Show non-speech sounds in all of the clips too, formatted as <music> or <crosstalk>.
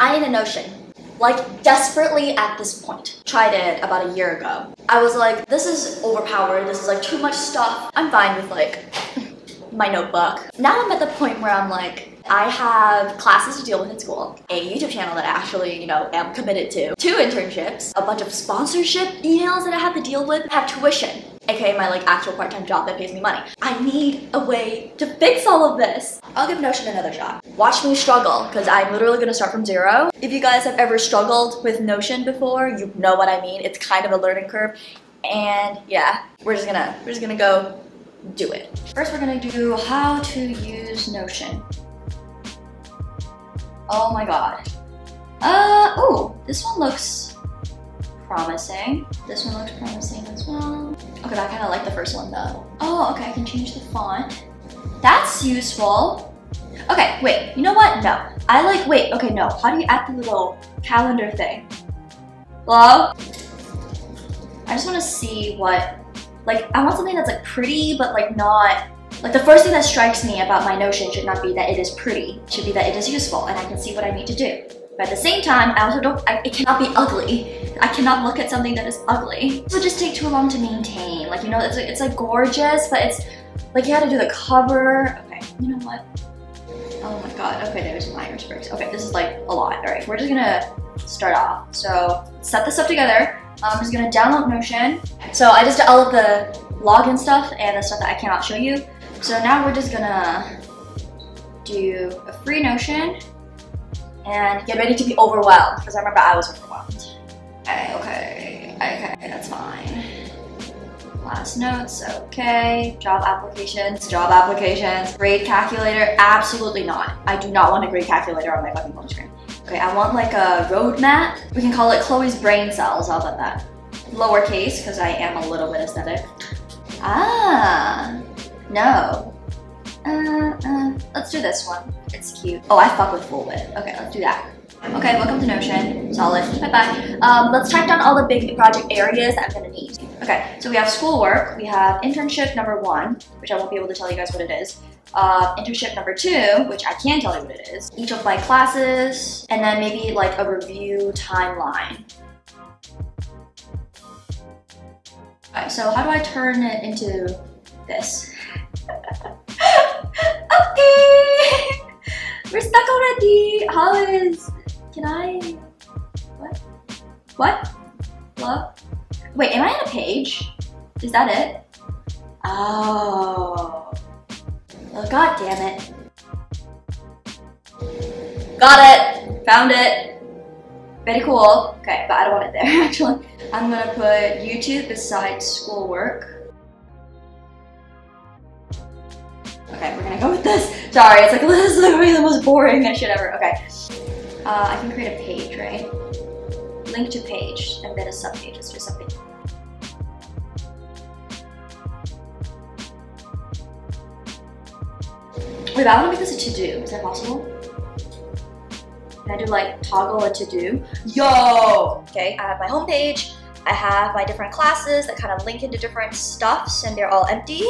I need a Notion. Like, desperately at this point. Tried it about a year ago. I was like, this is overpowered, this is like too much stuff. I'm fine with like <laughs> my notebook. Now I'm at the point where I'm like, I have classes to deal with in school, a YouTube channel that I actually, you know, am committed to, two internships, a bunch of sponsorship emails that I have to deal with, I have tuition, aka my like actual part-time job that pays me money. I need a way to fix all of this. I'll give Notion another shot. Watch me struggle, because I'm literally gonna start from zero. If you guys have ever struggled with Notion before, you know what I mean. It's kind of a learning curve. And yeah, we're just gonna we're just gonna go do it. First we're gonna do how to use Notion. Oh my god. Uh, oh, this one looks promising. This one looks promising as well. Okay, I kind of like the first one though. Oh, okay, I can change the font. That's useful. Okay, wait, you know what? No. I like, wait, okay, no. How do you add the little calendar thing? Hello? I just want to see what, like, I want something that's like pretty, but like not like the first thing that strikes me about my Notion should not be that it is pretty, it should be that it is useful and I can see what I need to do. But at the same time, I also don't, I, it cannot be ugly. I cannot look at something that is ugly. It would just take too long to maintain. Like, you know, it's like, it's like gorgeous, but it's like you have to do the cover. Okay, you know what? Oh my god, okay, there's Myers-Briggs. Okay, this is like a lot. All right, we're just gonna start off. So set this up together. I'm just gonna download Notion. So I just did all of the login stuff and the stuff that I cannot show you. So now we're just gonna do a free Notion and get ready to be overwhelmed because I remember I was overwhelmed. Okay, okay, okay, that's fine. Class notes, okay. Job applications, job applications. Grade calculator, absolutely not. I do not want a grade calculator on my fucking home screen. Okay, I want like a roadmap. We can call it Chloe's brain cells, how about that? Lowercase, because I am a little bit aesthetic. Ah, no. Uh, uh, let's do this one. It's cute. Oh, I fuck with full width. Okay, let's do that. Okay, welcome to Notion. Solid. Bye-bye. Um, let's type down all the big project areas that I'm gonna need. Okay, so we have schoolwork. We have internship number one, which I won't be able to tell you guys what it is. Uh, internship number two, which I can tell you what it is. Each of my classes, and then maybe like a review timeline. Okay, so how do I turn it into this? <laughs> already! How is... Can I... What? What? Hello? Wait, am I on a page? Is that it? Oh. Oh, god damn it. Got it! Found it! Very cool. Okay, but I don't want it there, <laughs> actually. I'm gonna put YouTube beside schoolwork. Okay, we're gonna go with this. Sorry, it's like <laughs> this is literally the most boring <laughs> shit ever. Okay. Uh, I can create a page, right? Link to page, and then a subpage. Let's do something. Wait, I want to make this a to-do. Is that possible? Can I do like toggle a to-do? Yo! Okay, I have my homepage. I have my different classes that kind of link into different stuffs and they're all empty.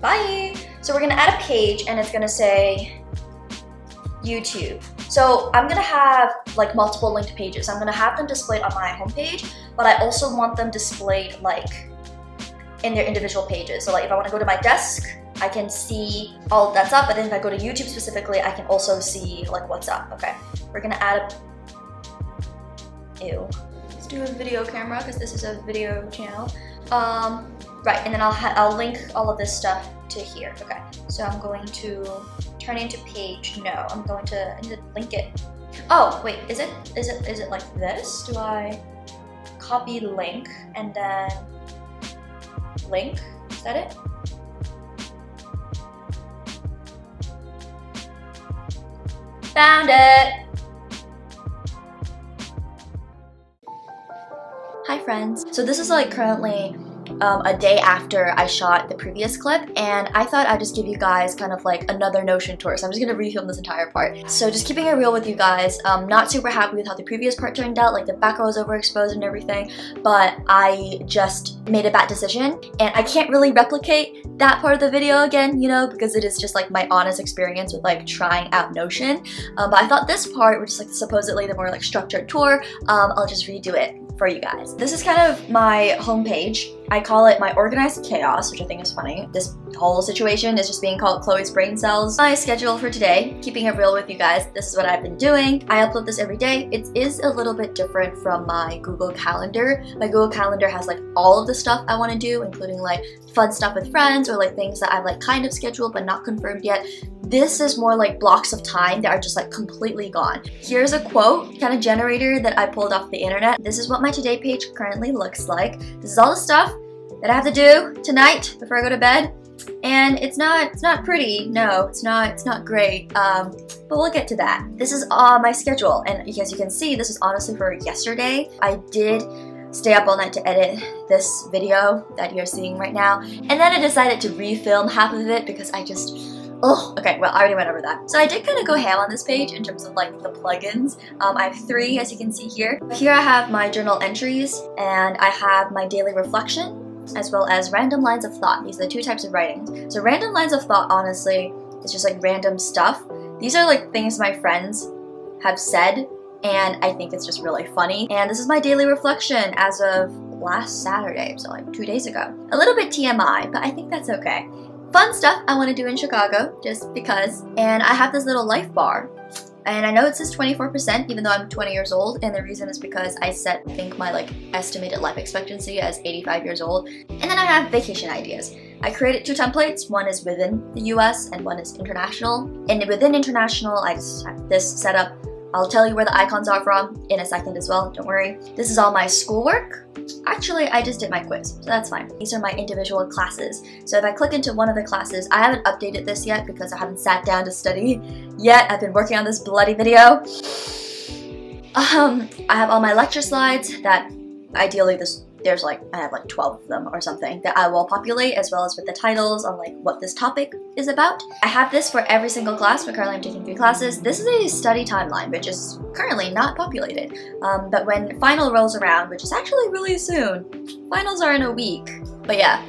Bye! So we're gonna add a page and it's gonna say YouTube. So I'm gonna have like multiple linked pages. I'm gonna have them displayed on my homepage, but I also want them displayed like in their individual pages. So like if I wanna go to my desk, I can see all that's up, but then if I go to YouTube specifically, I can also see like what's up. Okay, we're gonna add a, ew. Let's do a video camera because this is a video channel. Um, right, and then I'll, I'll link all of this stuff to here. Okay, so I'm going to turn into page. No, I'm going to, to link it. Oh, wait, is it, is it, is it like this? Do I copy link and then link? Is that it? Found it! Hi friends. So this is like currently um, a day after I shot the previous clip and I thought I'd just give you guys kind of like another Notion tour. So I'm just gonna refilm this entire part. So just keeping it real with you guys, um, not super happy with how the previous part turned out, like the background was overexposed and everything, but I just made a bad decision and I can't really replicate that part of the video again, you know, because it is just like my honest experience with like trying out Notion. Um, but I thought this part, which is like supposedly the more like structured tour, um, I'll just redo it for you guys. This is kind of my homepage. I call it my organized chaos, which I think is funny. This whole situation is just being called Chloe's brain cells. My schedule for today, keeping it real with you guys, this is what I've been doing. I upload this every day. It is a little bit different from my Google Calendar. My Google Calendar has like all of the stuff I want to do, including like fun stuff with friends or like things that I've like kind of scheduled but not confirmed yet. This is more like blocks of time that are just like completely gone. Here's a quote kind of generator that I pulled off the internet. This is what my today page currently looks like. This is all the stuff that I have to do tonight before I go to bed. And it's not it's not pretty, no, it's not it's not great. Um, but we'll get to that. This is uh, my schedule, and as you can see, this is honestly for yesterday. I did stay up all night to edit this video that you're seeing right now, and then I decided to refilm half of it because I just Oh, okay, well, I already went over that. So I did kind of go ham on this page in terms of like the plugins. Um, I have three, as you can see here. Here I have my journal entries, and I have my daily reflection, as well as random lines of thought. These are the two types of writings. So random lines of thought, honestly, is just like random stuff. These are like things my friends have said, and I think it's just really funny. And this is my daily reflection as of last Saturday, so like two days ago. A little bit TMI, but I think that's okay fun stuff I want to do in Chicago, just because. And I have this little life bar. And I know it says 24% even though I'm 20 years old and the reason is because I set I think my like estimated life expectancy as 85 years old. And then I have vacation ideas. I created two templates, one is within the US and one is international. And within international I just have this set up I'll tell you where the icons are from in a second as well, don't worry. This is all my schoolwork. Actually, I just did my quiz, so that's fine. These are my individual classes. So if I click into one of the classes, I haven't updated this yet because I haven't sat down to study yet. I've been working on this bloody video. <sighs> Um, I have all my lecture slides that ideally this there's like, I have like 12 of them or something that I will populate as well as with the titles on like what this topic is about. I have this for every single class, but currently I'm taking three classes. This is a study timeline, which is currently not populated. Um, but when final rolls around, which is actually really soon, finals are in a week. But yeah,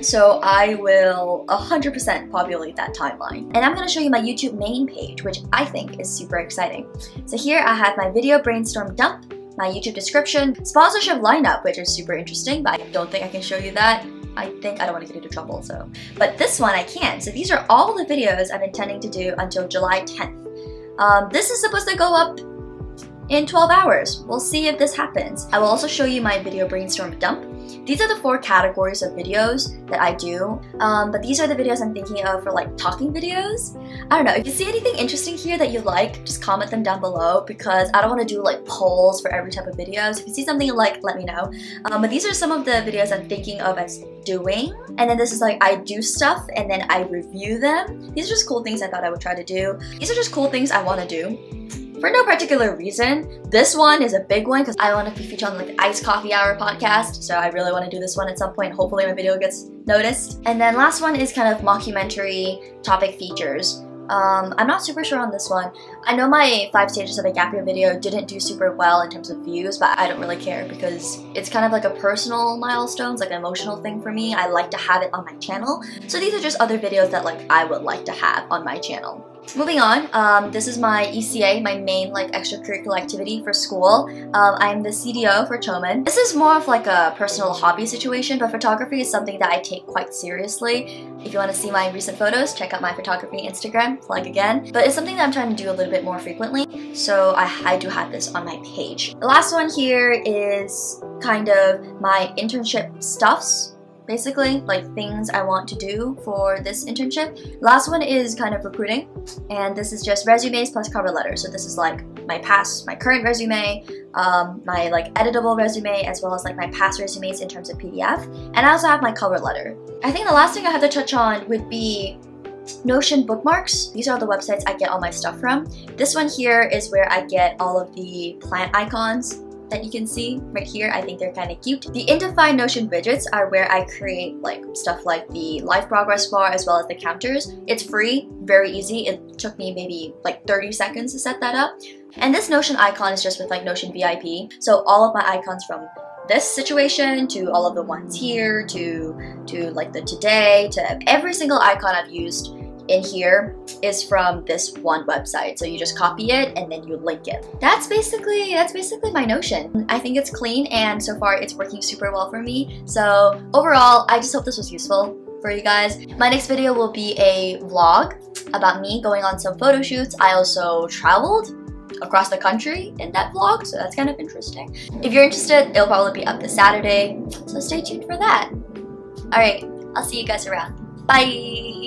so I will 100% populate that timeline. And I'm going to show you my YouTube main page, which I think is super exciting. So here I have my video brainstorm dump, my YouTube description, sponsorship lineup, which is super interesting, but I don't think I can show you that. I think I don't want to get into trouble, so. But this one I can. So these are all the videos I'm intending to do until July 10th. Um, this is supposed to go up in 12 hours. We'll see if this happens. I will also show you my video brainstorm dump. These are the four categories of videos that I do, um, but these are the videos I'm thinking of for like talking videos. I don't know, if you see anything interesting here that you like, just comment them down below because I don't want to do like polls for every type of videos. If you see something you like, let me know. Um, but these are some of the videos I'm thinking of as doing. And then this is like I do stuff and then I review them. These are just cool things I thought I would try to do. These are just cool things I want to do for no particular reason. This one is a big one because I want to be featured on like Iced Coffee Hour podcast, so I really want to do this one at some point. Hopefully my video gets noticed. And then last one is kind of mockumentary topic features. Um, I'm not super sure on this one. I know my 5 stages of a gap year video didn't do super well in terms of views, but I don't really care because it's kind of like a personal milestone, like an emotional thing for me. I like to have it on my channel. So these are just other videos that like I would like to have on my channel. Moving on, um, this is my ECA, my main like extracurricular activity for school. Um, I'm the CDO for Choman. This is more of like a personal hobby situation, but photography is something that I take quite seriously. If you want to see my recent photos, check out my photography Instagram, plug again. But it's something that I'm trying to do a little bit more frequently, so I, I do have this on my page. The last one here is kind of my internship stuffs basically, like things I want to do for this internship. Last one is kind of recruiting, and this is just resumes plus cover letters. So this is like my past, my current resume, um, my like editable resume, as well as like my past resumes in terms of PDF. And I also have my cover letter. I think the last thing I have to touch on would be Notion bookmarks. These are the websites I get all my stuff from. This one here is where I get all of the plant icons that you can see right here. I think they're kind of cute. The Indify Notion widgets are where I create like stuff like the life progress bar as well as the counters. It's free, very easy. It took me maybe like 30 seconds to set that up. And this Notion icon is just with like Notion VIP. So all of my icons from this situation to all of the ones here to to like the today to every single icon I've used in here is from this one website. So you just copy it and then you link it. That's basically that's basically my notion. I think it's clean and so far it's working super well for me. So overall, I just hope this was useful for you guys. My next video will be a vlog about me going on some photo shoots. I also traveled across the country in that vlog, so that's kind of interesting. If you're interested, it'll probably be up this Saturday, so stay tuned for that. Alright, I'll see you guys around. Bye!